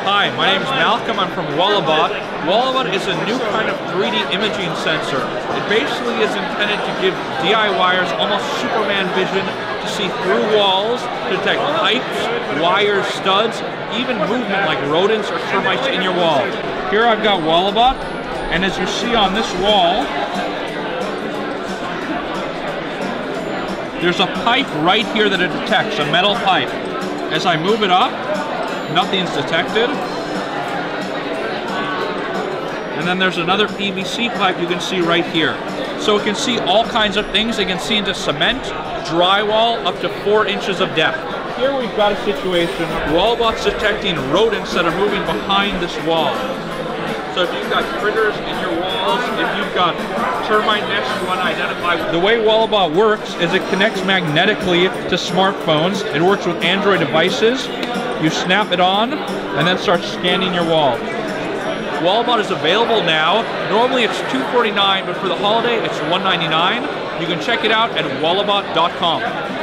Hi, my name is Malcolm. I'm from Walabot. Walabot is a new kind of 3D imaging sensor. It basically is intended to give DIYers almost Superman vision to see through walls, detect pipes, wires, studs, even movement like rodents or termites in your wall. Here I've got Walabot, and as you see on this wall, there's a pipe right here that it detects, a metal pipe. As I move it up, nothing's detected. And then there's another PVC pipe you can see right here. So it can see all kinds of things. It can see into cement, drywall, up to four inches of depth. Here we've got a situation, Walabot's detecting rodents that are moving behind this wall. So if you've got critters in your walls, if you've got termite nests you want to identify. The way Walabot works is it connects magnetically to smartphones. It works with Android devices. You snap it on and then start scanning your wall. Walabot is available now. Normally it's 249, but for the holiday it's 199. You can check it out at walabot.com.